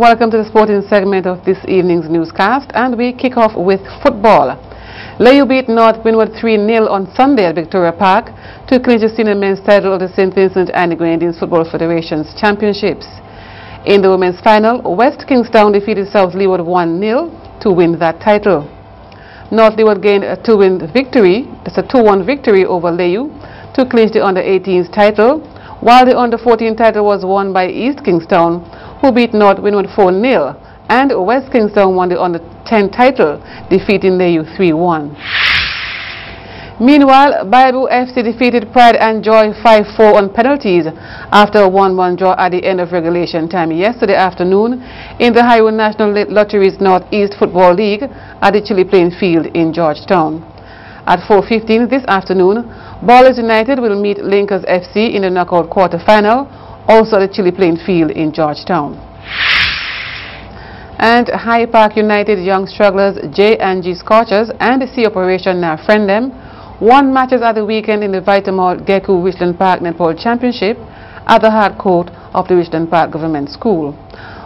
Welcome to the sporting segment of this evening's newscast and we kick off with football. Layou beat North Windward 3-0 on Sunday at Victoria Park to clinch the senior men's title of the St. Vincent and the Grenadines Football Federation's championships. In the women's final, West Kingstown defeated South Leeward 1-0 to win that title. North Leeward gained a 2-win victory, that's a 2-1 victory over Layou to clinch the under-18s title, while the under-14 title was won by East Kingstown who beat North Windward 4-0, and West Kingstown won the under-10 title, defeating Layou 3-1. Meanwhile, Bible FC defeated Pride and Joy 5-4 on penalties after a 1-1 draw at the end of regulation time yesterday afternoon in the Highway National Lotteries Northeast Football League at the Chili Plain Field in Georgetown. At 4.15 this afternoon, Ballers United will meet Linkers FC in the knockout quarter-final also the Chili Plain Field in Georgetown. And Hyde Park United young strugglers J&G Scorchers and the Sea Operation Now Friend Them won matches at the weekend in the Vitamalt Geku Richland Park Netball Championship at the hard court of the Richland Park Government School.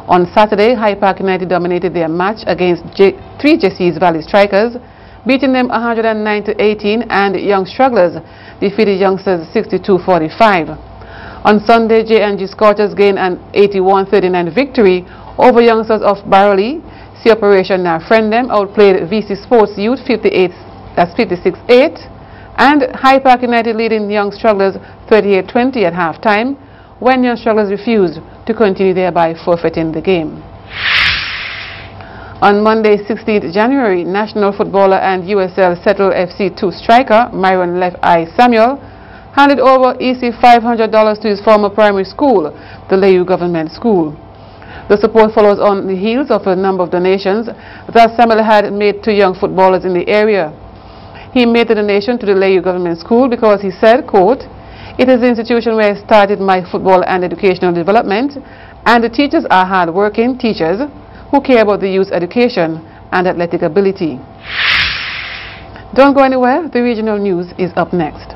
On Saturday, Hyde Park United dominated their match against J 3 Jesse's Valley Strikers, beating them 109 to 18 and Young Strugglers defeated Youngsters 62-45. On Sunday, J&G Scorchers gained an 81-39 victory over youngsters of Barley. Sea Operation Now Friend Them outplayed VC Sports Youth 58, that's 56-8, and Hyde Park United leading Young Strugglers 38-20 at halftime when Young Strugglers refused to continue thereby forfeiting the game. On Monday, 16th January, national footballer and USL Seattle FC 2 striker Myron Left Eye Samuel handed over EC $500 to his former primary school, the Layou Government School. The support follows on the heels of a number of donations that Samuel had made to young footballers in the area. He made the donation to the Layou Government School because he said, quote, it is the institution where I started my football and educational development, and the teachers are hard-working teachers who care about the youth's education and athletic ability. Don't go anywhere, the regional news is up next.